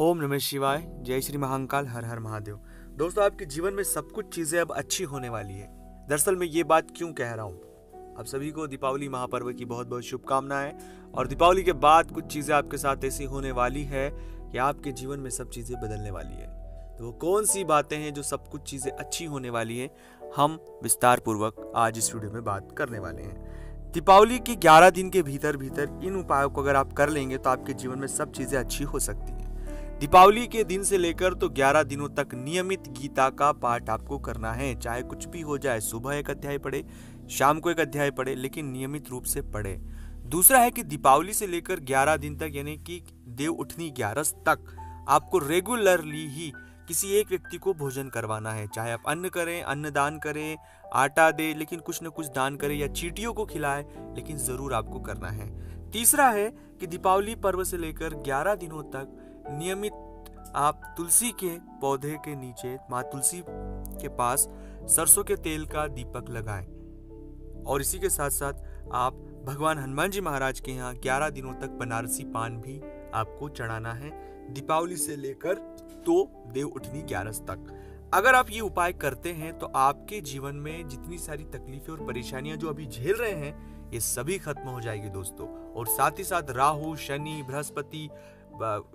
ओम नमः शिवाय, जय श्री महाकाल, हर हर महादेव। दोस्तों, आपके जीवन में सब कुछ चीज़ें अब अच्छी होने वाली है। दरअसल मैं ये बात क्यों कह रहा हूँ? आप सभी को दीपावली महापर्व की बहुत बहुत शुभकामनाएँ, और दीपावली के बाद कुछ चीज़ें आपके साथ ऐसी होने वाली है कि आपके जीवन में सब चीज़ें बदलने वाली है। तो वो कौन सी बातें हैं जो सब कुछ चीज़ें अच्छी होने वाली है, हम विस्तार पूर्वक आज इस वीडियो में बात करने वाले हैं। दीपावली के 11 दिन के भीतर भीतर इन उपायों को अगर आप कर लेंगे तो आपके जीवन में सब चीज़ें अच्छी हो सकती। हैं दीपावली के दिन से लेकर तो 11 दिनों तक नियमित गीता का पाठ आपको करना है। चाहे कुछ भी हो जाए, सुबह एक अध्याय पढ़े, शाम को एक अध्याय पढ़े, लेकिन नियमित रूप से पढ़े। दूसरा है कि दीपावली से लेकर 11 दिन तक, यानी कि देव उठनी ग्यारस तक, आपको रेगुलरली ही किसी एक व्यक्ति को भोजन करवाना है। चाहे आप अन्न करें अन्न दान करें, आटा दे, लेकिन कुछ न कुछ दान करें या चीटियों को खिलाए, लेकिन ज़रूर आपको करना है। तीसरा है कि दीपावली पर्व से लेकर 11 दिनों तक नियमित आप तुलसी के पौधे के नीचे, माँ तुलसी के पास सरसों के तेल का दीपक लगाएँ। और इसी के साथ साथ आप भगवान हनुमान जी महाराज के यहाँ ग्यारह दिनों तक बनारसी पान भी आपको चढ़ाना है। दीपावली से लेकर तो देव उठनी ग्यारस तक। अगर आप ये उपाय करते हैं तो आपके जीवन में जितनी सारी तकलीफें और परेशानियाँ जो अभी झेल रहे हैं, ये सभी खत्म हो जाएगी दोस्तों। और साथ ही साथ राहु, शनि, बृहस्पति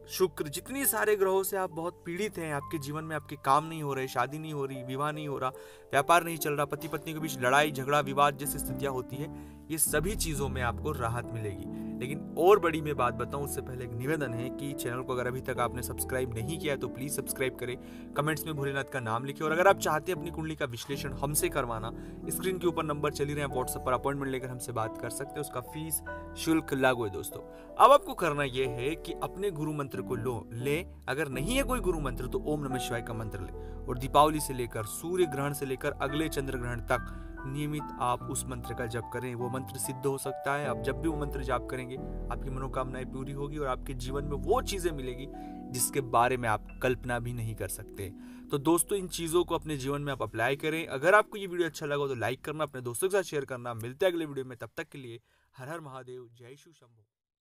शुक्र, जितनी सारे ग्रहों से आप बहुत पीड़ित हैं, आपके जीवन में आपके काम नहीं हो रहे, शादी नहीं हो रही, विवाह नहीं हो रहा, व्यापार नहीं चल रहा पति पत्नी के बीच लड़ाई, झगड़ा, विवाद जैसी स्थितियाँ होती है, ये सभी चीज़ों में आपको राहत मिलेगी। लेकिन और बड़ी मैं बात बताऊँ, उससे पहले एक निवेदन है कि चैनल को अगर अभी तक आपने सब्सक्राइब नहीं किया तो प्लीज़ सब्सक्राइब करें। कमेंट्स में भोलेनाथ का नाम लिखें और अगर आप चाहते हैं अपनी कुंडली का विश्लेषण हमसे करवाना, स्क्रीन के ऊपर नंबर चली रहे हैं, व्हाट्सएप पर अपॉइंटमेंट लेकर हमसे बात कर सकते हैं, उसका फ़ीस शुल्क लागू है दोस्तों। अब आपको करना यह है कि अपने गुरु मंत्र को लो, ले। अगर नहीं है कोई गुरु मंत्र तो ओम नमः शिवाय का मंत्र ले। और दीपावली से लेकर, सूर्य ग्रहण से लेकर, अगले चंद्र ग्रहण तक, नियमित आप उस मंत्र का जप करें। वो मंत्र सिद्ध हो सकता है। आप जब भी वो मंत्र जाप करेंगे, आपकी मनोकामनाएँ पूरी होगी और आपके जीवन में वो चीज़ें मिलेगी, जिसके बारे में आप कल्पना भी नहीं कर सकते। तो दोस्तों, इन चीज़ों को अपने जीवन में आप अप्लाई करें। अगर आपको ये वीडियो अच्छा लगा तो लाइक करना, अपने दोस्तों के साथ शेयर करना। मिलते हैं अगले वीडियो में। तब तक के लिए हर हर महादेव। जय शिव शंभू।